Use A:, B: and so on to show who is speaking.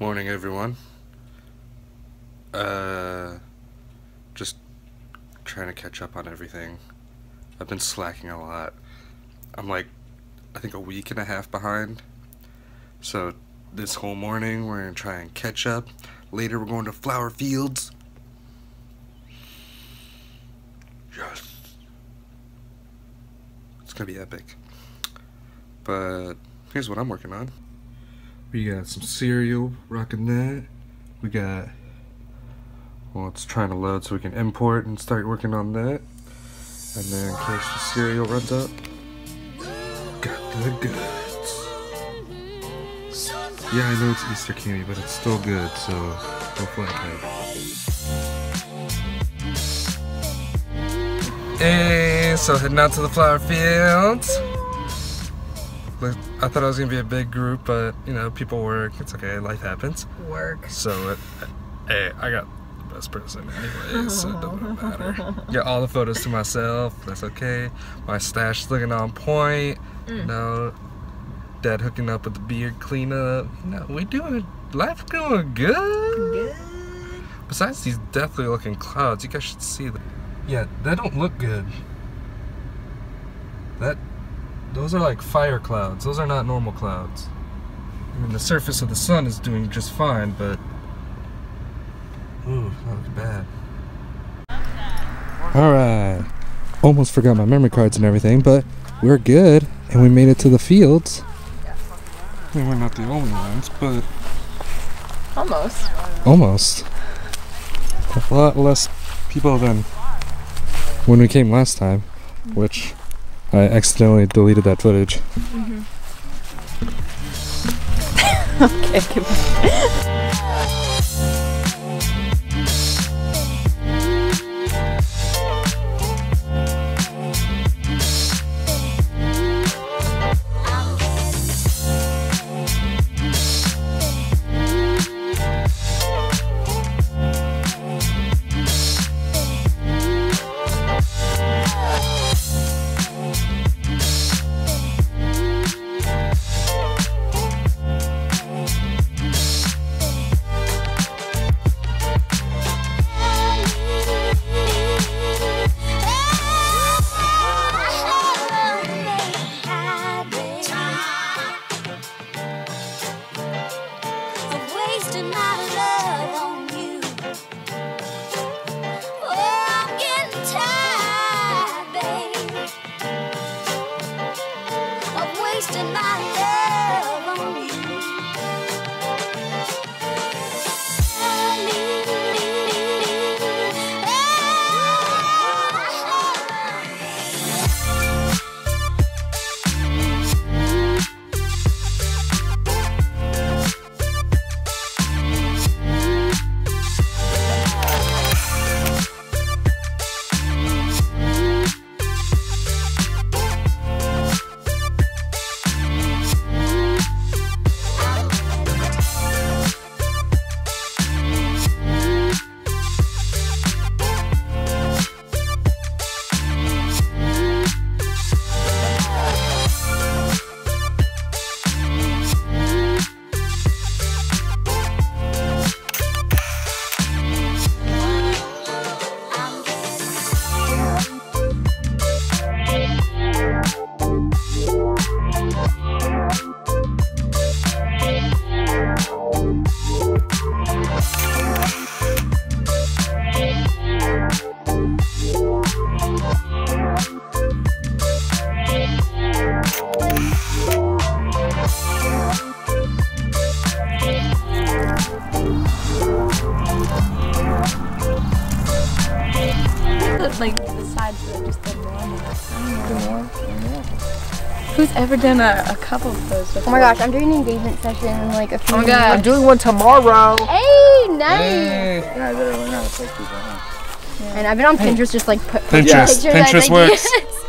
A: Morning, everyone. Uh, just trying to catch up on everything. I've been slacking a lot. I'm like, I think a week and a half behind. So this whole morning we're gonna try and catch up. Later we're going to flower fields. Yes. It's gonna be epic. But here's what I'm working on. We got some cereal, rocking that. We got, well, it's trying to load so we can import and start working on that. And then in case the cereal runs up, got the goods. Yeah, I know it's Easter candy, but it's still good, so go flathead. Hey, so heading out to the flower fields. I thought I was gonna be a big group, but you know, people work. It's okay, life happens.
B: Work.
A: So, it, hey, I got the best person anyway, so it don't matter. Got all the photos to myself. That's okay. My stash looking on point.
B: Mm.
A: No, dad hooking up with the beard cleanup. No, we doing life going good.
B: Good.
A: Besides these deathly looking clouds, you guys should see them. Yeah, they don't look good. That, those are like fire clouds. Those are not normal clouds. I mean, the surface of the sun is doing just fine, but. Ooh, that looks bad. Alright. Almost forgot my memory cards and everything, but we're good, and we made it to the fields. I mean, we're not the only ones, but
B: Almost.
A: almost. A lot less people than when we came last time, which I accidentally deleted that footage. Mm-hmm.
B: Okay, give
C: Wasting of like the sides of just the normal. Who's ever done a, a couple of those before?
D: Oh my gosh, I'm doing an engagement session in like a few
B: Oh my god.
D: minutes.
B: doing one tomorrow.
D: Hey, nice!
B: Yeah, I better learn how to take these out.
D: And I've been on Pinterest just like put, put
A: Pinterest.
D: pictures. I
A: Pinterest
D: think-
A: works.